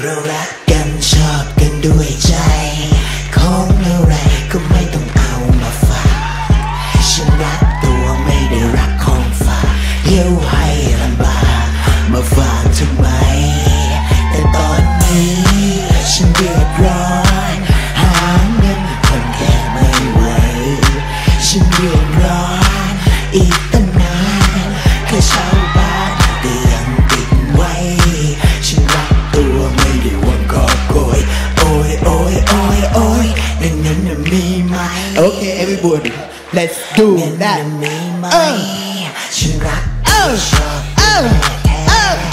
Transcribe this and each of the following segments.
เรารักกันชอบกันด้วยใจ ของอะไรก็ไม่ต้องเอามาฝากฉันรักตัวไม่ได้รักของฝากเที่ยวให้ลำบากมาฝากทำไม แต่ตอนนี้ฉันเดือดร้อน หาเงินคนแค่ไม่ไหวฉันเดือดร้อนอีก Okay, everybody, let's do that. Uh. Uh. Uh.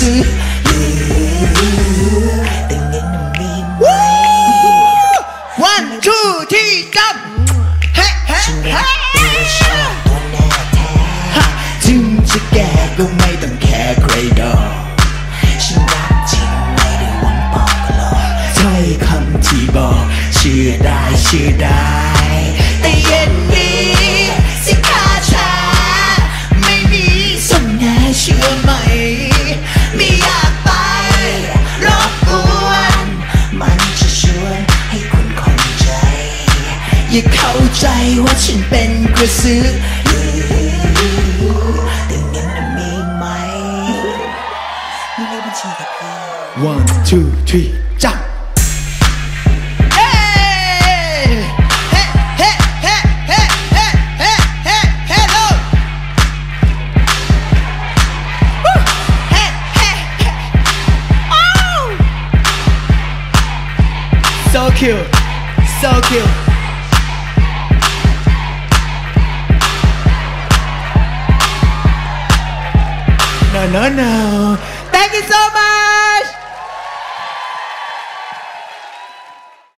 เป็นกระสือแต่เงินน่ะมีไหม One, two, three, jump. Hey, ฉัน hey, รัก hey. ตัวชอบตัวแน่แท้ถึงจะแก่ก็ไม่ต้องแคร์ใครดอกฉันรักจริงไม่ได้หวังปอกหลอกถ้อยคำที่บอกเชื่อได้เชื่อได้ อย่าเข้าใจว่าฉันเป็นกระสือแต่เงินน่ะมีไหมมีเลขบัญชีกับพี่ One, two, three, jump. Hey! Hey, hey, hey, hey, no, no. Thank you so much.